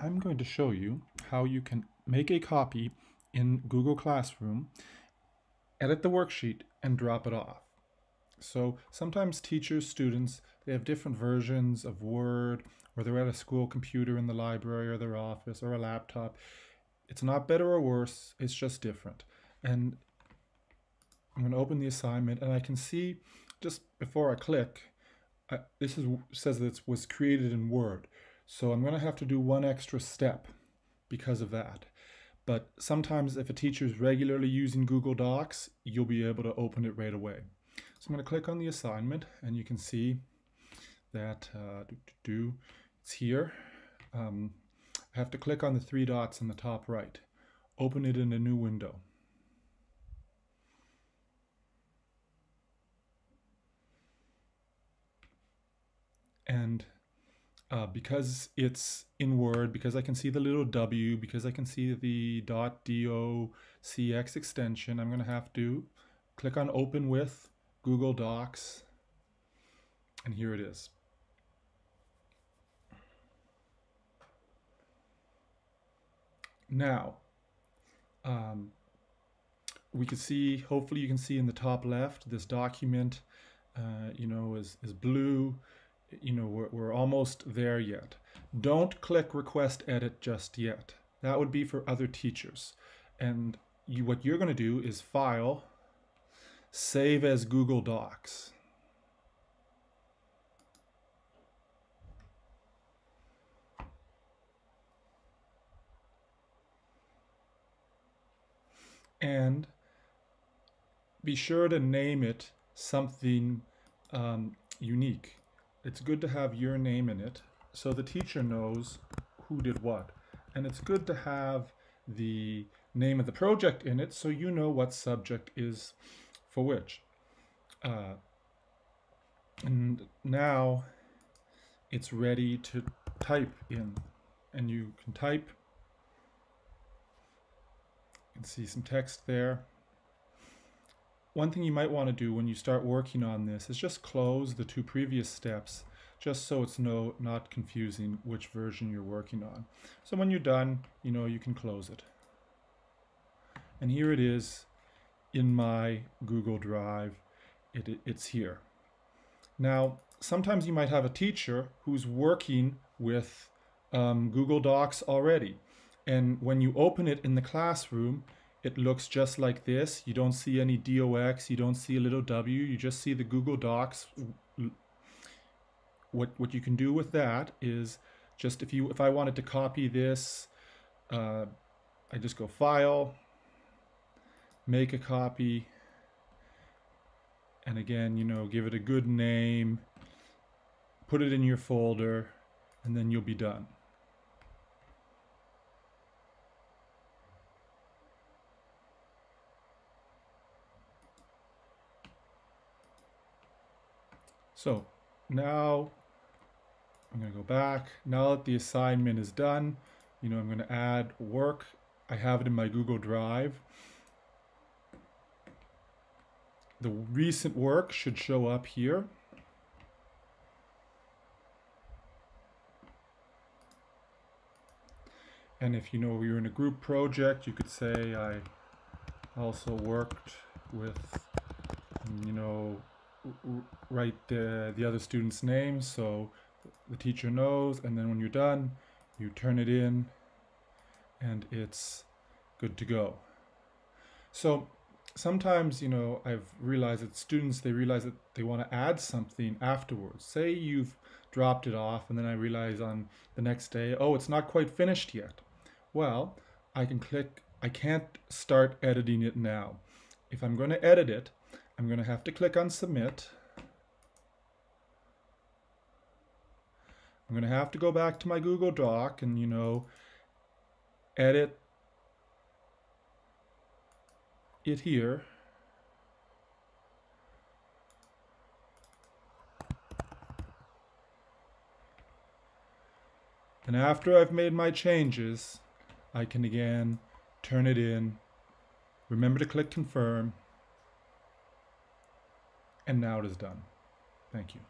I'm going to show you how you can make a copy in Google Classroom, edit the worksheet, and drop it off. So sometimes teachers, students, they have different versions of Word, or they're at a school computer in the library or their office or a laptop. It's not better or worse, it's just different. And I'm going to open the assignment and I can see just before I click, I, this is says that it was created in Word. So I'm going to have to do one extra step because of that. But sometimes if a teacher is regularly using Google Docs, you'll be able to open it right away. So I'm going to click on the assignment and you can see that uh, do, do, it's here. Um, I have to click on the three dots in the top right. Open it in a new window. And uh, because it's in Word, because I can see the little W, because I can see the .docx extension, I'm going to have to click on Open with Google Docs, and here it is. Now, um, we can see, hopefully you can see in the top left, this document, uh, you know, is, is blue you know, we're, we're almost there yet. Don't click request edit just yet. That would be for other teachers. And you, what you're going to do is file, save as Google Docs. And be sure to name it something um, unique it's good to have your name in it so the teacher knows who did what. And it's good to have the name of the project in it so you know what subject is for which. Uh, and now it's ready to type in. And you can type. You can see some text there. One thing you might want to do when you start working on this is just close the two previous steps just so it's no not confusing which version you're working on. So when you're done, you know, you can close it. And here it is in my Google Drive. It, it, it's here. Now, sometimes you might have a teacher who's working with um, Google Docs already. And when you open it in the classroom, it looks just like this. You don't see any DOCX, you don't see a little W, you just see the Google Docs. What, what you can do with that is just if you if I wanted to copy this, uh, I just go File, make a copy, and again, you know, give it a good name, put it in your folder, and then you'll be done. So now I'm going to go back. Now that the assignment is done, you know, I'm going to add work. I have it in my Google Drive. The recent work should show up here. And if you know you're in a group project, you could say I also worked with, you know, write the, the other student's name so the teacher knows and then when you're done you turn it in and it's good to go. So sometimes you know I've realized that students they realize that they want to add something afterwards. Say you've dropped it off and then I realize on the next day oh it's not quite finished yet. Well I can click I can't start editing it now. If I'm going to edit it I'm going to have to click on submit. I'm going to have to go back to my Google Doc and, you know, edit it here. And after I've made my changes, I can again turn it in. Remember to click confirm. And now it is done. Thank you.